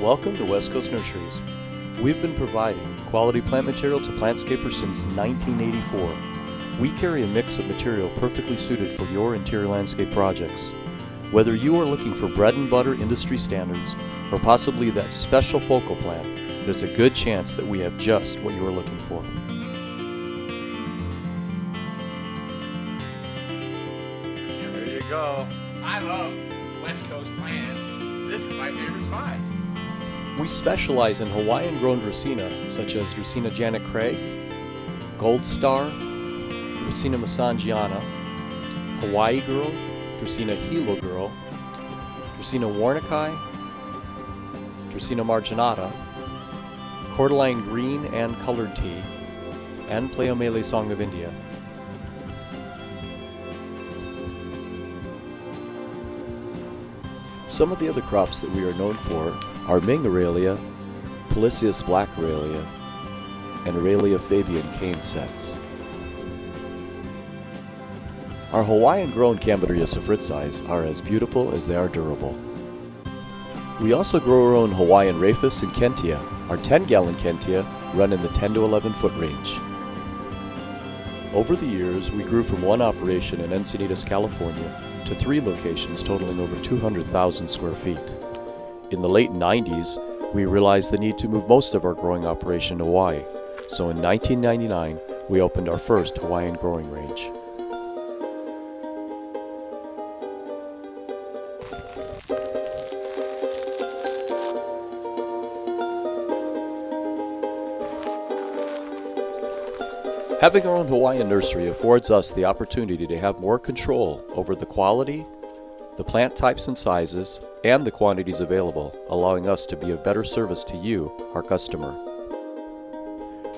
Welcome to West Coast Nurseries. We've been providing quality plant material to plantscapers since 1984. We carry a mix of material perfectly suited for your interior landscape projects. Whether you are looking for bread and butter industry standards or possibly that special focal plant, there's a good chance that we have just what you are looking for. There you go. I love West Coast plants. This is my favorite spot. We specialize in Hawaiian grown Dracaena, such as Dracaena Janet Craig, Gold Star, Dracaena Massangeana, Hawaii Girl, Dracaena Hilo Girl, Dracaena Warneckii, Dracaena Marginata, Cordyline Green and Colored Ti, and Pleomele Song of India. Some of the other crops that we are known for are Ming Aralia, Polyscias black Aralia, and Aralia Fabian cane sets. Our Hawaiian grown Camellia fritzi are as beautiful as they are durable. We also grow our own Hawaiian Rhapis and Kentia. Our 10 gallon Kentia run in the 10 to 11 foot range. Over the years, we grew from one operation in Encinitas, California to three locations totaling over 200,000 square feet. In the late 90s, we realized the need to move most of our growing operation to Hawaii, so in 1999, we opened our first Hawaiian growing range. Having our own Hawaiian nursery affords us the opportunity to have more control over the quality, the plant types and sizes, and the quantities available, allowing us to be of better service to you, our customer.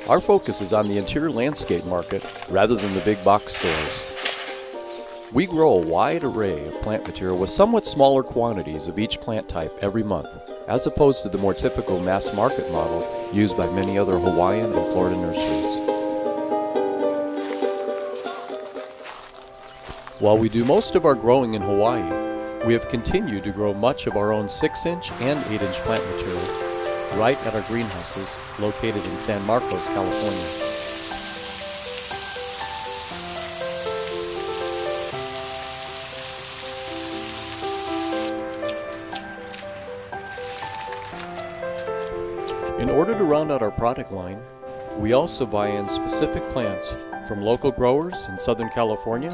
Our focus is on the interior landscape market rather than the big box stores. We grow a wide array of plant material with somewhat smaller quantities of each plant type every month, as opposed to the more typical mass market model used by many other Hawaiian and Florida nurseries. While we do most of our growing in Hawaii, we have continued to grow much of our own 6 inch and 8 inch plant material right at our greenhouses located in San Marcos, California. In order to round out our product line, we also buy in specific plants from local growers in Southern California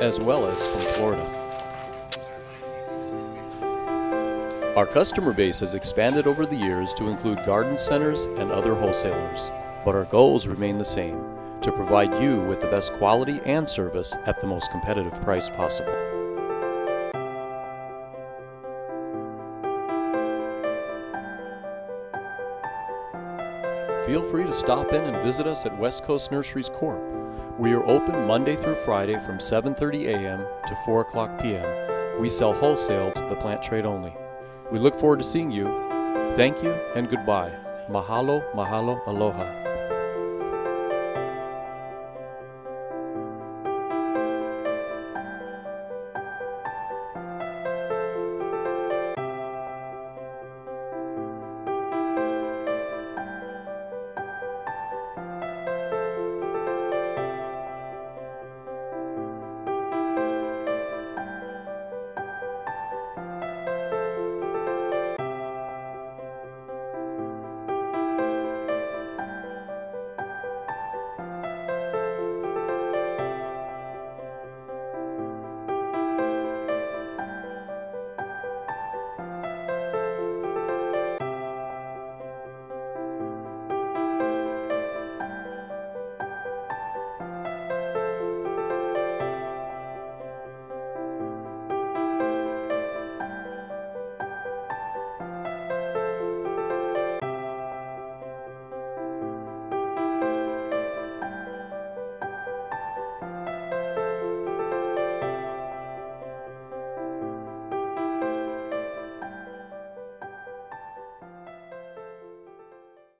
as well as from Florida. Our customer base has expanded over the years to include garden centers and other wholesalers, but our goals remain the same to provide you with the best quality and service at the most competitive price possible. Feel free to stop in and visit us at West Coast Nurseries Corp. We are open Monday through Friday from 7:30 a.m. to 4 o'clock p.m. We sell wholesale to the plant trade only. We look forward to seeing you. Thank you and goodbye. Mahalo, mahalo, aloha.